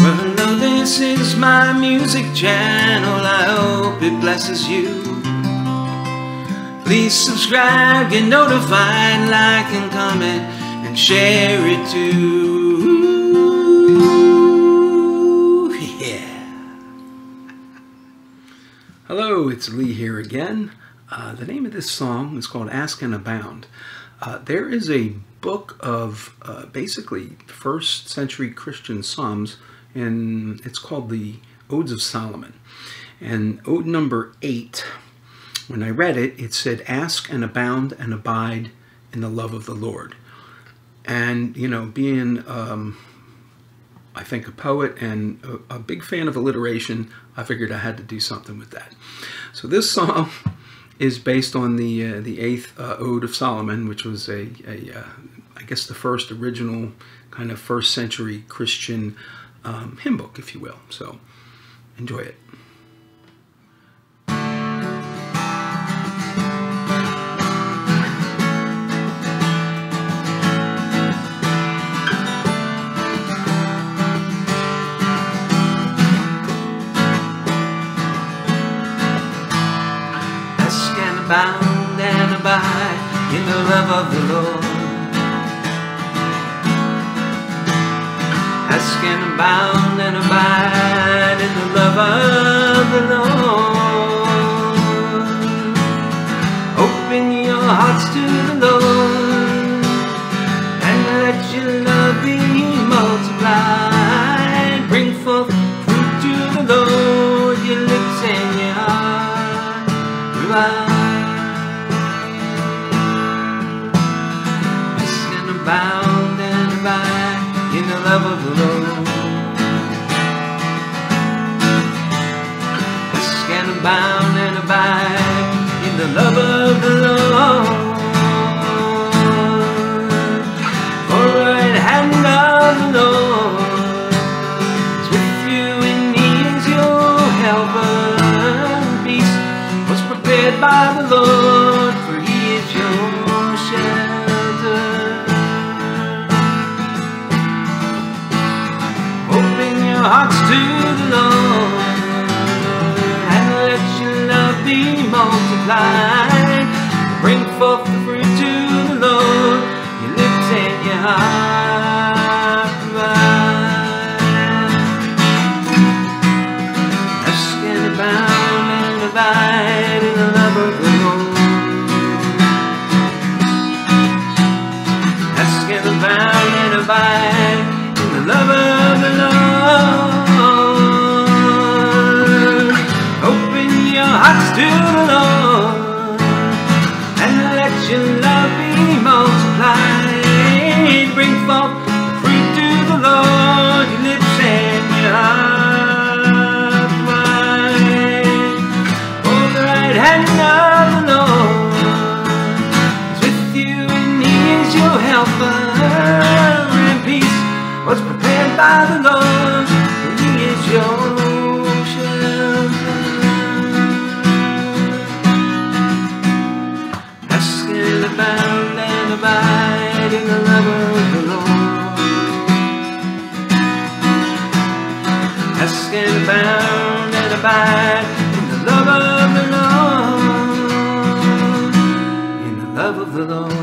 Well, this is my music channel. I hope it blesses you. Please subscribe, get notified, like and comment, and share it too. Yeah. Hello, it's Lee here again. Uh, the name of this song is called Ask and Abound. Uh, there is a book of uh, basically first century Christian Psalms, and it's called the Odes of Solomon. And ode number eight, when I read it, it said, Ask and abound and abide in the love of the Lord. And, you know, being, um, I think, a poet and a, a big fan of alliteration, I figured I had to do something with that. So this song is based on the uh, the eighth uh, Ode of Solomon, which was a, a uh, I guess the first original kind of first century Christian um, hymn book, if you will. So enjoy it. Abound and abide in the love of the Lord. Ask and abound and abide in the love of the Lord. Open your hearts to the Lord and let your love be multiplied. Bring forth fruit to the Lord, your lips and your heart. And abound Ask and abide in the love of the Lord. For right hand of the Lord is with you and He is your helper. Peace was prepared by the Lord, multiplied. Bring forth the fruit to the Lord, your lips and your heart. Ask and abound and abide in the love of the Lord. Ask and abound and abide in the love of the Lord. Open your hearts to the Lord by the Lord, He is your shelter. Asking about and abide in the love of the Lord. Asking about and abide in the love of the Lord. In the love of the Lord.